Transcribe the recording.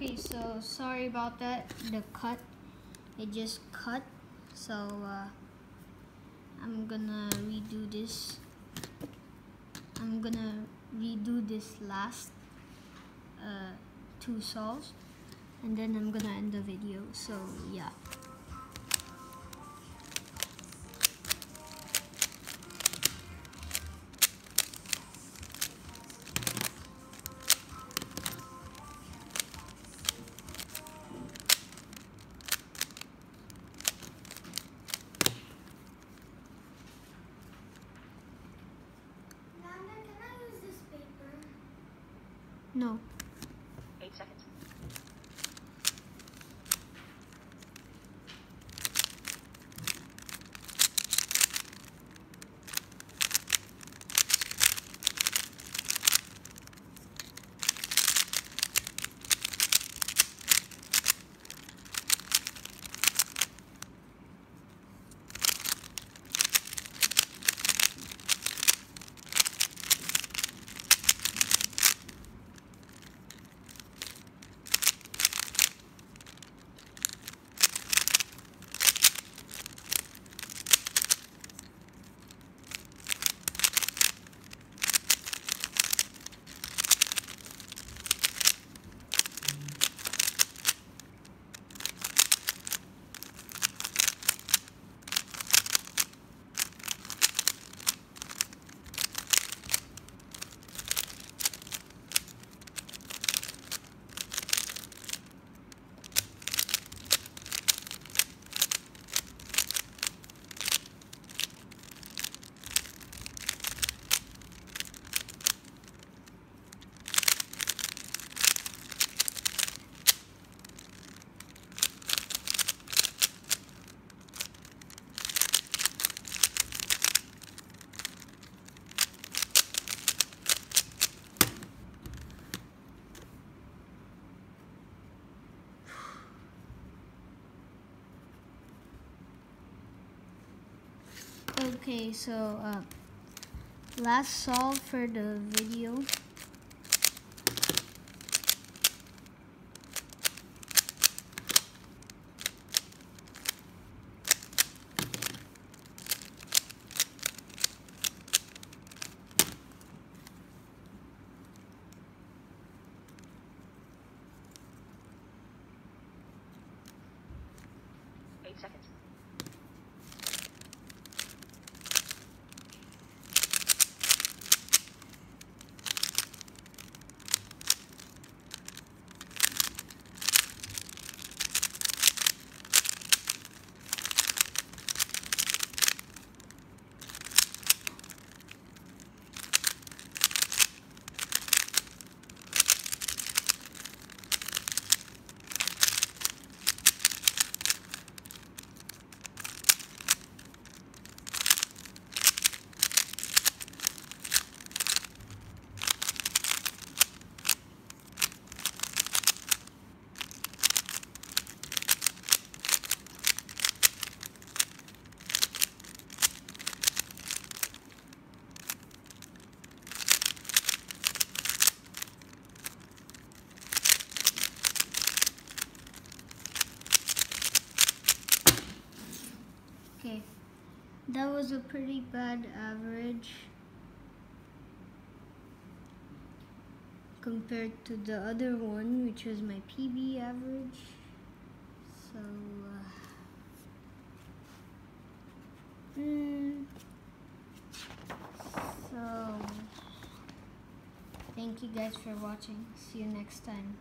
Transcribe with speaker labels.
Speaker 1: Okay, so sorry about that. The cut, it just cut. So uh, I'm gonna redo this. I'm gonna redo this last uh, two solves and then I'm gonna end the video. So yeah. No. Okay, so uh, last solve for the video.
Speaker 2: Eight seconds.
Speaker 1: Okay, that was a pretty bad average compared to the other one, which was my PB average. So, uh, mm, so thank you guys for watching. See you next time.